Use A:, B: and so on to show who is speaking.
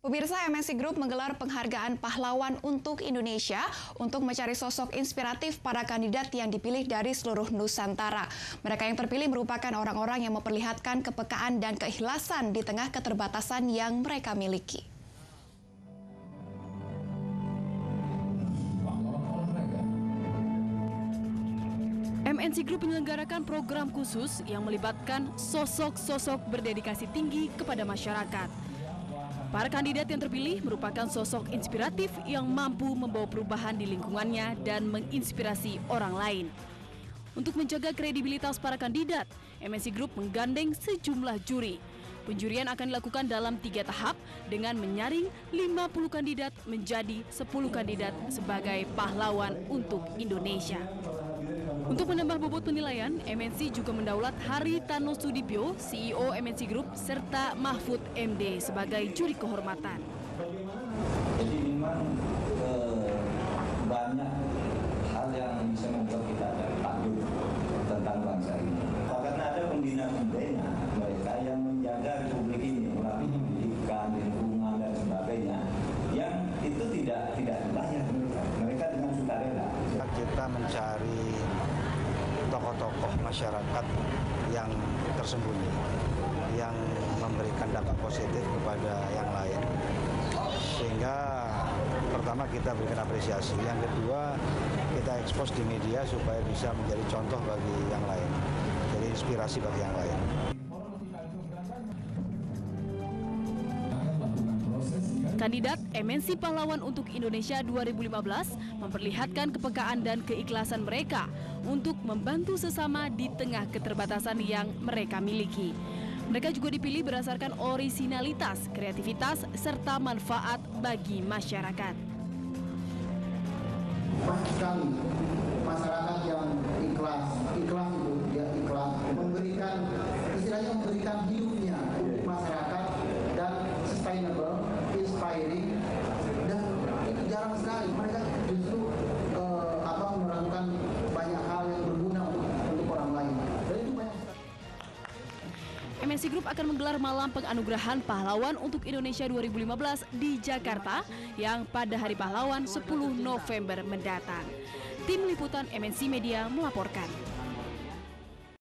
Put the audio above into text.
A: Pemirsa MNC Group menggelar penghargaan pahlawan untuk Indonesia untuk mencari sosok inspiratif para kandidat yang dipilih dari seluruh Nusantara. Mereka yang terpilih merupakan orang-orang yang memperlihatkan kepekaan dan keikhlasan di tengah keterbatasan yang mereka miliki. MNC Group menyelenggarakan program khusus yang melibatkan sosok-sosok berdedikasi tinggi kepada masyarakat. Para kandidat yang terpilih merupakan sosok inspiratif yang mampu membawa perubahan di lingkungannya dan menginspirasi orang lain. Untuk menjaga kredibilitas para kandidat, MNC Group menggandeng sejumlah juri. Penjurian akan dilakukan dalam tiga tahap dengan menyaring 50 kandidat menjadi 10 kandidat sebagai pahlawan untuk Indonesia. Untuk menambah bobot penilaian, MNC juga mendaulat Haritano Sudibyo, CEO MNC Group, serta Mahfud MD sebagai juri kehormatan.
B: Jadi memang eh, banyak hal yang bisa membuat kita takjub tentang bangsa ini. Karena ada pembina-pembina
C: Kita mencari tokoh-tokoh masyarakat yang tersembunyi yang memberikan dampak positif kepada yang lain. Sehingga pertama kita berikan apresiasi yang kedua kita ekspos di media supaya bisa menjadi contoh bagi yang lain jadi inspirasi bagi yang lain
A: Kandidat MNC Pahlawan untuk Indonesia 2015 memperlihatkan kepekaan dan keikhlasan mereka untuk membantu sesama di tengah keterbatasan yang mereka miliki. Mereka juga dipilih berdasarkan orisinalitas, kreativitas, serta manfaat bagi masyarakat.
D: Banyak sekali masyarakat yang ikhlas, ikhlas itu dia ikhlas memberikan istilahnya memberikan hidupnya
A: MNC Group akan menggelar malam penganugerahan pahlawan untuk Indonesia 2015 di Jakarta yang pada Hari Pahlawan 10 November mendatang. Tim Liputan MNC Media melaporkan.